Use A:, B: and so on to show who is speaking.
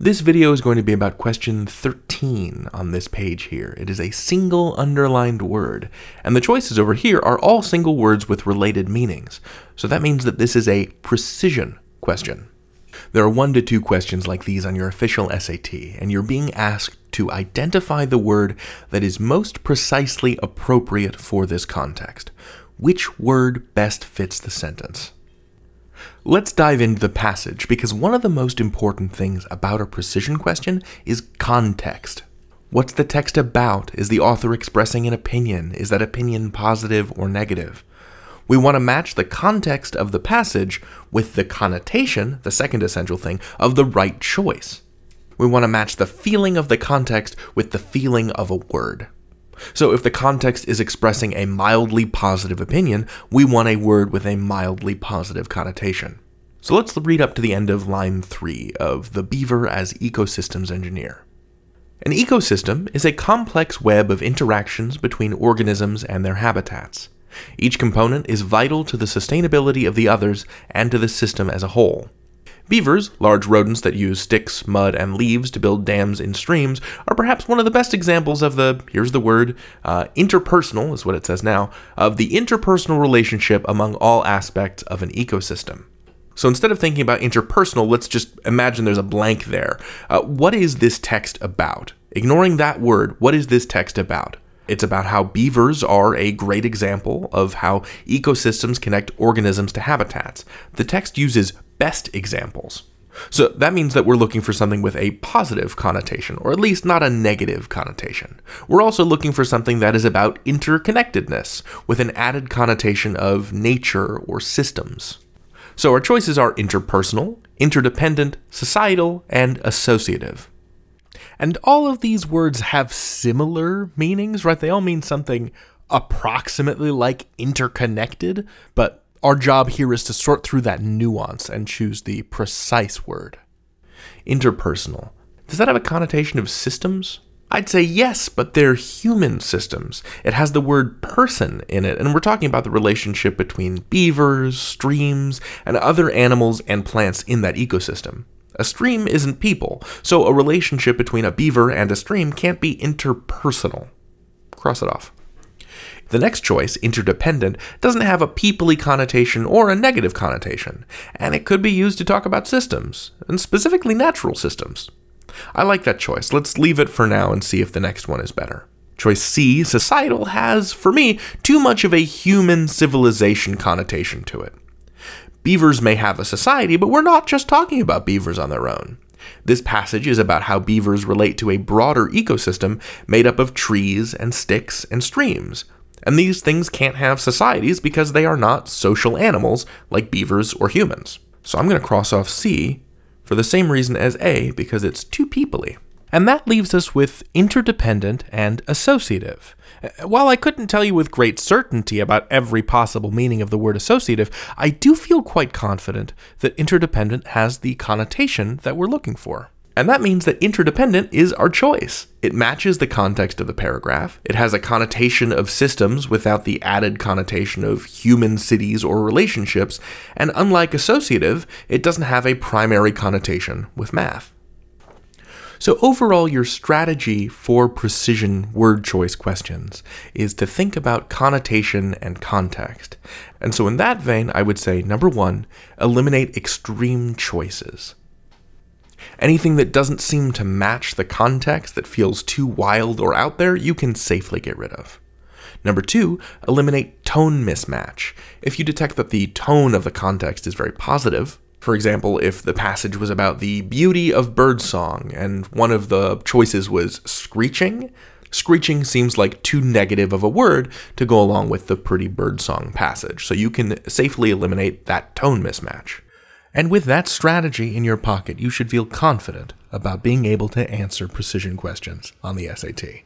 A: This video is going to be about question 13 on this page here. It is a single underlined word, and the choices over here are all single words with related meanings. So that means that this is a precision question. There are one to two questions like these on your official SAT, and you're being asked to identify the word that is most precisely appropriate for this context. Which word best fits the sentence? Let's dive into the passage because one of the most important things about a precision question is context. What's the text about? Is the author expressing an opinion? Is that opinion positive or negative? We want to match the context of the passage with the connotation, the second essential thing, of the right choice. We want to match the feeling of the context with the feeling of a word. So if the context is expressing a mildly positive opinion, we want a word with a mildly positive connotation. So let's read up to the end of line 3 of The Beaver as Ecosystems Engineer. An ecosystem is a complex web of interactions between organisms and their habitats. Each component is vital to the sustainability of the others and to the system as a whole. Beavers, large rodents that use sticks, mud, and leaves to build dams in streams, are perhaps one of the best examples of the, here's the word, uh, interpersonal, is what it says now, of the interpersonal relationship among all aspects of an ecosystem. So instead of thinking about interpersonal, let's just imagine there's a blank there. Uh, what is this text about? Ignoring that word, what is this text about? It's about how beavers are a great example of how ecosystems connect organisms to habitats. The text uses best examples. So that means that we're looking for something with a positive connotation, or at least not a negative connotation. We're also looking for something that is about interconnectedness, with an added connotation of nature or systems. So our choices are interpersonal, interdependent, societal, and associative. And all of these words have similar meanings, right? They all mean something approximately like interconnected, but our job here is to sort through that nuance and choose the precise word. Interpersonal. Does that have a connotation of systems? I'd say yes, but they're human systems. It has the word person in it, and we're talking about the relationship between beavers, streams, and other animals and plants in that ecosystem. A stream isn't people, so a relationship between a beaver and a stream can't be interpersonal. Cross it off. The next choice, interdependent, doesn't have a peoply connotation or a negative connotation, and it could be used to talk about systems, and specifically natural systems. I like that choice. Let's leave it for now and see if the next one is better. Choice C, societal, has, for me, too much of a human civilization connotation to it. Beavers may have a society, but we're not just talking about beavers on their own. This passage is about how beavers relate to a broader ecosystem made up of trees and sticks and streams, and these things can't have societies because they are not social animals like beavers or humans. So I'm going to cross off C for the same reason as A because it's too peoply. And that leaves us with interdependent and associative. Uh, while I couldn't tell you with great certainty about every possible meaning of the word associative, I do feel quite confident that interdependent has the connotation that we're looking for. And that means that interdependent is our choice. It matches the context of the paragraph. It has a connotation of systems without the added connotation of human cities or relationships. And unlike associative, it doesn't have a primary connotation with math. So, overall, your strategy for precision word choice questions is to think about connotation and context. And so, in that vein, I would say number one, eliminate extreme choices. Anything that doesn't seem to match the context, that feels too wild or out there, you can safely get rid of. Number two, eliminate tone mismatch. If you detect that the tone of the context is very positive, for example, if the passage was about the beauty of birdsong and one of the choices was screeching, screeching seems like too negative of a word to go along with the pretty birdsong passage, so you can safely eliminate that tone mismatch. And with that strategy in your pocket, you should feel confident about being able to answer precision questions on the SAT.